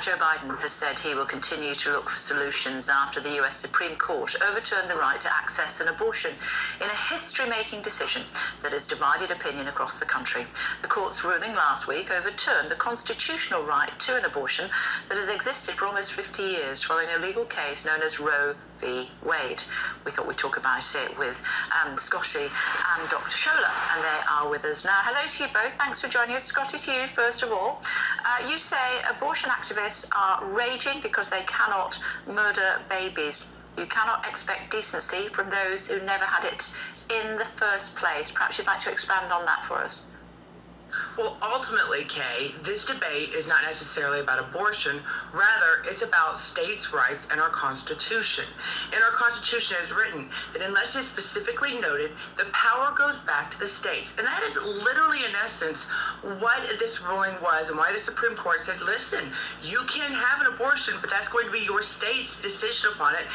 Joe Biden has said he will continue to look for solutions after the US Supreme Court overturned the right to access an abortion in a history making decision that has divided opinion across the country. The court's ruling last week overturned the constitutional right to an abortion that has existed for almost 50 years following a legal case known as Roe v. Wade. We thought we'd talk about it with um, Scottie and Dr. Shola, and they are with us now. Hello to you both. Thanks for joining us. Scottie, to you first of all. Uh, you say abortion activists are raging because they cannot murder babies. You cannot expect decency from those who never had it in the first place. Perhaps you'd like to expand on that for us. Well, ultimately, Kay, this debate is not necessarily about abortion. Rather, it's about states' rights and our Constitution. In our Constitution, it is written that unless it's specifically noted, the power goes back to the states. And that is literally, in essence, what this ruling was and why the Supreme Court said, listen, you can have an abortion, but that's going to be your state's decision upon it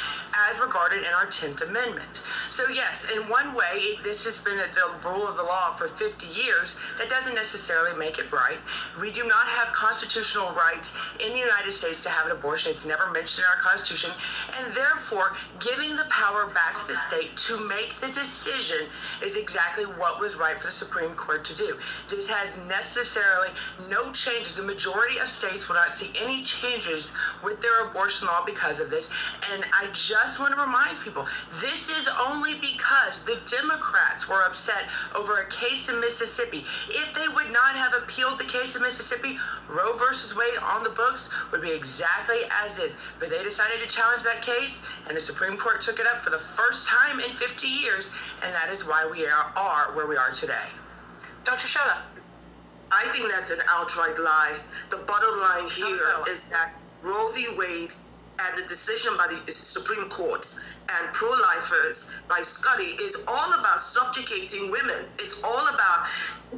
as regarded in our 10th Amendment. So, yes, in one way, this has been the rule of the law for 50 years. That doesn't necessarily make it right. We do not have constitutional rights in the United States to have an abortion. It's never mentioned in our Constitution. And therefore, giving the power back to the state to make the decision is exactly what was right for the Supreme Court to do. This has necessarily no changes. The majority of states will not see any changes with their abortion law because of this. And I just want to remind people this is only because the Democrats were upset over a case in Mississippi. If they would not have appealed the case in Mississippi, Roe versus Wade on the books would be exactly as is. But they decided to challenge that case, and the Supreme Court took it up for the first time in 50 years, and that is why we are, are where we are today. Dr. Shola. I think that's an outright lie. The bottom line here oh, no. is that Roe v. Wade and the decision by the Supreme Court and pro-lifers by Scottie is all about subjugating women. It's all about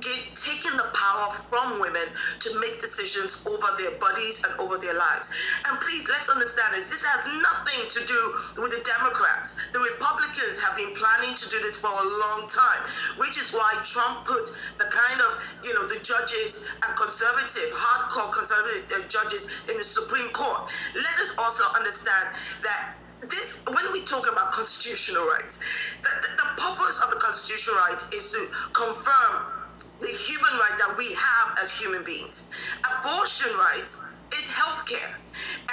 get, taking the power from women to make decisions over their bodies and over their lives. And please, let's understand this. This has nothing to do with the Democrats. The Republicans have been planning to do this for a long time, which is why Trump put the kind of, you know, the judges and conservative, hardcore conservative judges in the Supreme Court. Let us also understand that this when we talk about constitutional rights, the, the, the purpose of the constitutional right is to confirm the human right that we have as human beings. Abortion rights is healthcare.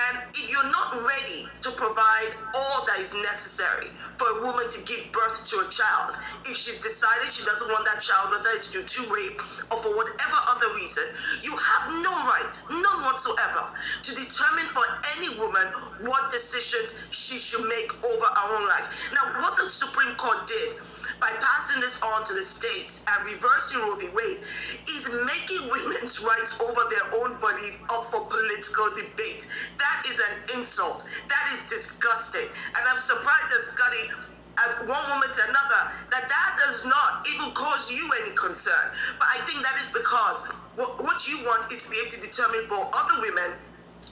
And if you're not ready to provide all that is necessary for a woman to give birth to a child, if she's decided she doesn't want that child, whether it's due to rape or for whatever other reason, you have no right, none whatsoever, to determine for any woman what decisions she should make over her own life. Now, what the Supreme Court did by passing this on to the states and reversing Roe v. Wade is making women's rights over their own bodies up for political debate. That is an insult. That is disgusting. And I'm surprised that Scottie as one woman to another, that that does not even cause you any concern. But I think that is because what, what you want is to be able to determine for other women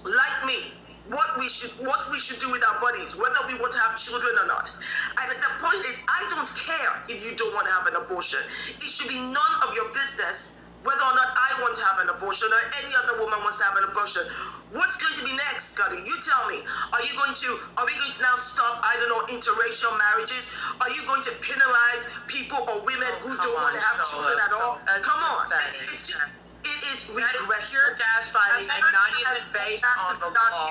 like me what we should what we should do with our bodies, whether we want to have children or not. And at the point is, I don't care if you don't want to have an abortion. It should be none of your business whether or not I want to have an abortion or any other woman wants to have an abortion. What's going to be next, Scottie? You tell me. Are you going to are we going to now stop, I don't know, interracial marriages? Are you going to penalize people or women oh, who don't on, want to have children at all? Come on. It's just it is regressive. gaslighting and not even based on the law.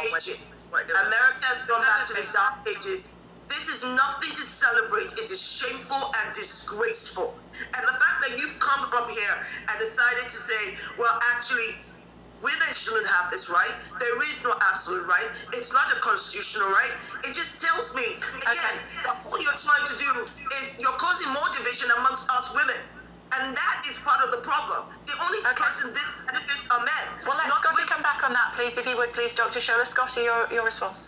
America has gone back to the dark ages. This is nothing to celebrate. It is shameful and disgraceful. And the fact that you've come up here and decided to say, well, actually, women shouldn't have this right. There is no absolute right. It's not a constitutional right. It just tells me, again, okay. all you're trying to do is you're causing more division amongst us women. And that is part of the problem. The only okay. person this benefits are men. Well, let Scottie come back on that, please, if you would, please, Dr. Shola. Scottie, your, your response.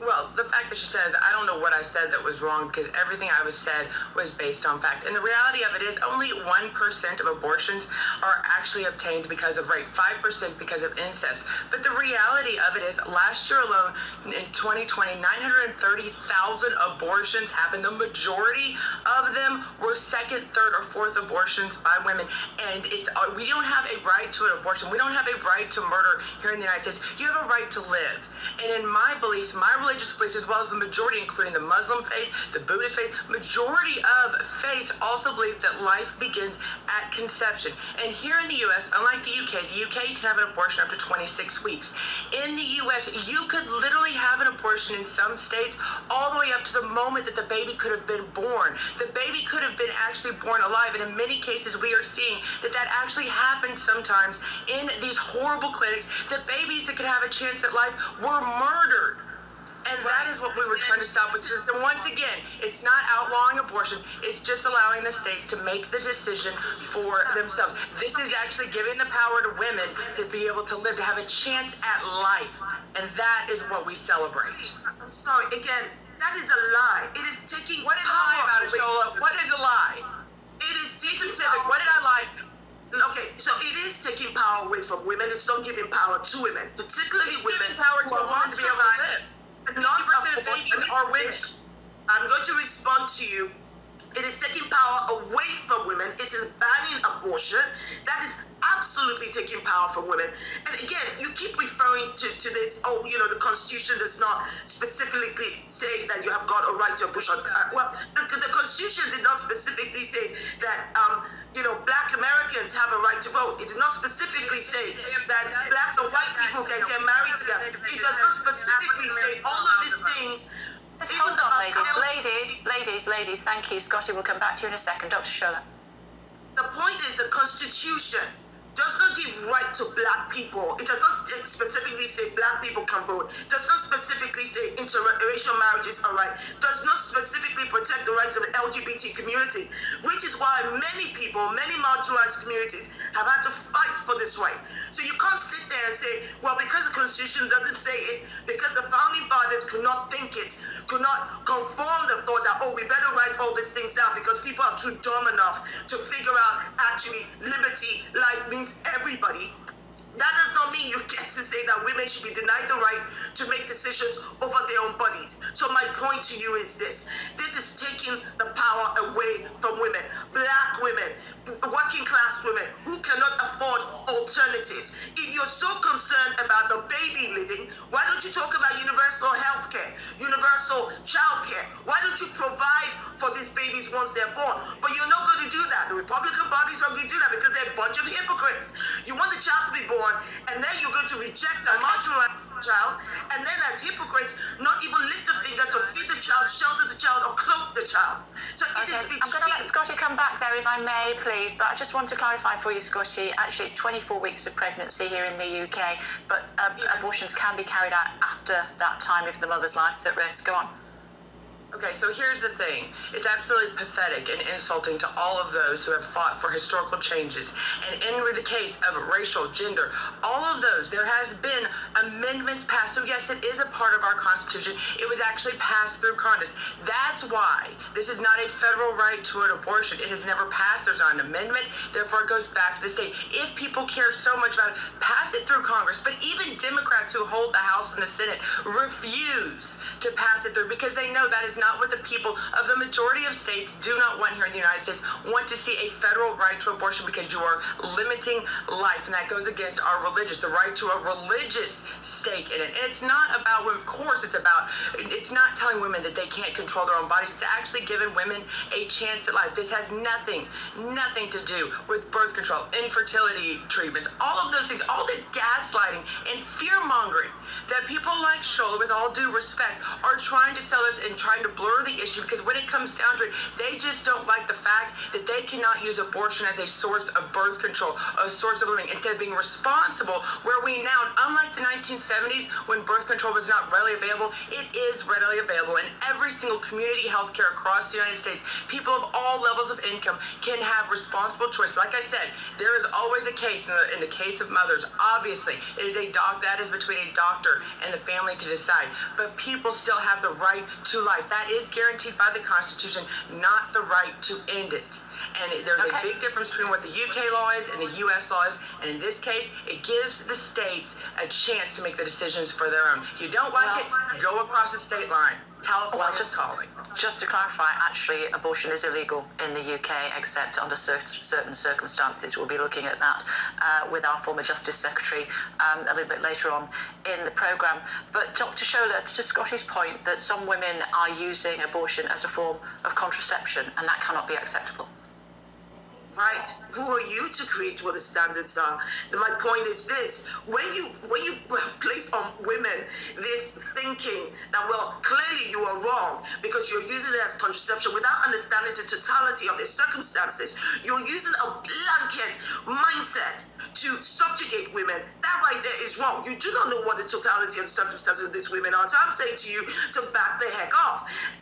Well, the fact that she says, I don't know what I said that was wrong because everything I was said was based on fact. And the reality of it is only 1% of abortions are actually obtained because of rape, 5% because of incest. But the reality of it is last year alone in 2020, 930,000 abortions happened. The majority of them were second, third, or fourth abortions by women. And it's uh, we don't have a right to an abortion. We don't have a right to murder here in the United States. You have a right to live. And in my beliefs, my religious beliefs, as well as the majority, including the Muslim faith, the Buddhist faith, majority of faiths also believe that life begins at conception. And here in the U.S., unlike the UK, the UK can have an abortion up to 26 weeks. In the U.S., you could literally have an abortion in some states all the way up to the moment that the baby could have been born. The baby could have been actually born alive, and in many cases, we are seeing that that actually happens sometimes in these horrible clinics. That babies that could have a chance at life were murdered. And that is what we were trying to stop with this. And once again, it's not outlawing abortion, it's just allowing the states to make the decision for themselves. This is actually giving the power to women to be able to live, to have a chance at life. And that is what we celebrate. I'm sorry, again, that is a lie. It is taking What is a lie about it, Shola? What is a lie? It is taking power- What did I lie? Okay, so it is taking power away from women. It's not giving power to women, particularly women Giving power to who a are to be able to live. And not 50% of afford- babies are women. I'm going to respond to you. It is taking power away from women. It is banning abortion. That is absolutely taking power from women. And again, you keep referring to, to this, oh, you know, the Constitution does not specifically say that you have got a right to abortion. Uh, well, the, the Constitution did not specifically say that, um, you know, black Americans have a right to vote. It did not specifically say that blacks and white people can get married together. It does not specifically say all of these things. Hold on, ladies. Ladies, ladies, ladies. Thank you. Scottie, we'll come back to you in a second. Dr. Shola. The point is the Constitution does not give right to black people. It does not specifically say black people can vote. Does not specifically say interracial marriages are right. Does not specifically protect the rights of the LGBT community, which is why many people, many marginalized communities have had to fight for this right. So you can't sit there and say, well, because the Constitution doesn't say it, because the founding fathers could not think it, could not conform the thought that, oh, we better write all these things down because people are too dumb enough to figure out actually liberty, life means everybody. That does not mean you get to say that women should be denied the right to make decisions over their own bodies. So my point to you is this. This is taking the power away from women, black women, working class women who cannot afford alternatives. If you're so concerned about the baby living, why don't you talk about universal health care, universal child care? Why don't you provide for these babies once they're born? But you're not going to do that. The Republican Party's not going to do that because they're a bunch of hypocrites. You want the child to be born, and then you're going to reject a marginalized child, and then as hypocrites, not even lift a finger to feed the child, shelter the child, or clothe the child. So Okay, I'm going to let Scottie come back there if I may, please. But I just want to clarify for you, Scottie. Actually, it's 24 weeks of pregnancy here in the UK, but uh, abortions can be carried out after that time if the mother's life's at risk. Go on. Okay, so here's the thing. It's absolutely pathetic and insulting to all of those who have fought for historical changes. And in the case of racial, gender, all of those, there has been amendments passed. So yes, it is a part of our Constitution. It was actually passed through Congress. That's why this is not a federal right to an abortion. It has never passed. There's not an amendment. Therefore, it goes back to the state. If people care so much about it, pass it through Congress. But even Democrats who hold the House and the Senate refuse to pass it through because they know that is not what the people of the majority of states do not want here in the United States. Want to see a federal right to abortion because you are limiting life, and that goes against our religious, the right to a religious stake in it. And it's not about, of course, it's about, it's not telling women that they can't control their own bodies. It's actually giving women a chance at life. This has nothing, nothing to do with birth control, infertility treatments, all of those things, all this gaslighting and fear mongering that people like Shola, with all due respect, are trying to sell us and trying to blur the issue because when it comes down to it, they just don't like the fact that they cannot use abortion as a source of birth control, a source of living, instead of being responsible, where we now, unlike the 1970s when birth control was not readily available, it is readily available in every single community health care across the United States. People of all levels of income can have responsible choice. Like I said, there is always a case in the, in the case of mothers. Obviously, it is a doc that is between a doctor and the family to decide. But people still have the right to life. That is guaranteed by the Constitution, not the right to end it. And there's okay. a big difference between what the UK law is and the US law is. And in this case, it gives the states a chance to make the decisions for their own. If you don't like well, it, go across the state line. Well, just. Just to clarify, actually, abortion is illegal in the UK, except under certain circumstances. We'll be looking at that uh, with our former Justice Secretary um, a little bit later on in the programme. But Dr. Shola, to Scottie's point that some women are using abortion as a form of contraception, and that cannot be acceptable. Right. Who are you to create what the standards are? My point is this: when you when you place on women this thinking that well, clearly you are wrong because you're using it as contraception without understanding the totality of the circumstances, you're using a blanket mindset to subjugate women. That right there is wrong. You do not know what the totality the circumstances of these women are. So I'm saying to you to back the heck off.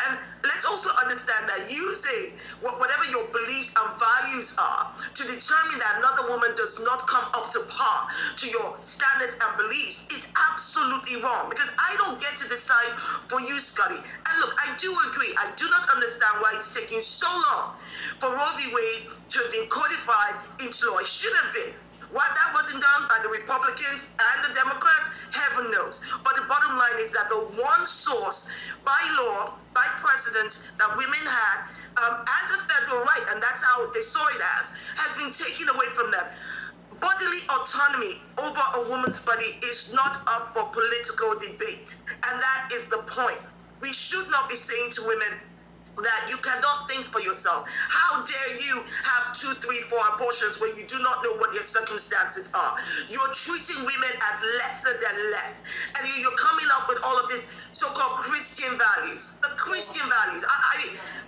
And let's also understand that using whatever your beliefs and values are to determine that another woman does not come up to par to your standards and beliefs is absolutely wrong because I don't get to decide for you, Scottie. And look, I do agree. I do not understand why it's taking so long for Roe v. Wade to have been codified into law. It should have been. Why that wasn't done by the Republicans and the Democrats, heaven knows. But the bottom line is that the one source by law, by that women had um, as a federal right, and that's how they saw it as, has been taken away from them. Bodily autonomy over a woman's body is not up for political debate. And that is the point. We should not be saying to women, that you cannot think for yourself. How dare you have two, three, four abortions when you do not know what your circumstances are? You're treating women as lesser than less. And you're coming up with all of this so-called Christian values. The Christian values. I, I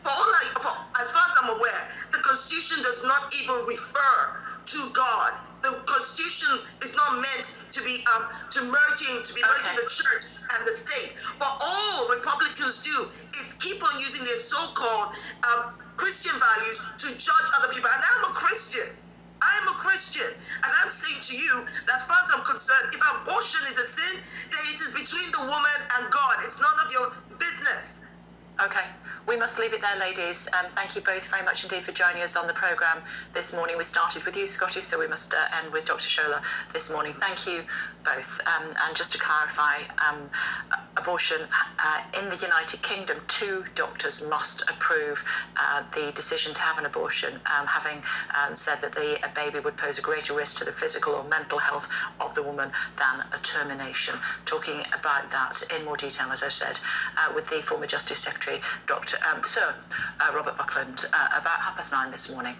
for all I, for, as far as I'm aware, the Constitution does not even refer to God the Constitution is not meant to be um, to merging to be merging okay. the church and the state. But all Republicans do is keep on using their so-called um, Christian values to judge other people. And I'm a Christian. I'm a Christian, and I'm saying to you that as far as I'm concerned, if abortion is a sin, then it is between the woman and God. It's none of your business. Okay we must leave it there, ladies. Um, thank you both very much indeed for joining us on the programme this morning. We started with you, Scottie, so we must uh, end with Dr. Shola this morning. Thank you both. Um, and just to clarify, um, abortion uh, in the United Kingdom, two doctors must approve uh, the decision to have an abortion, um, having um, said that the baby would pose a greater risk to the physical or mental health of the woman than a termination. Talking about that in more detail, as I said, uh, with the former Justice Secretary, Dr um, Sir uh, Robert Buckland uh, about half past nine this morning.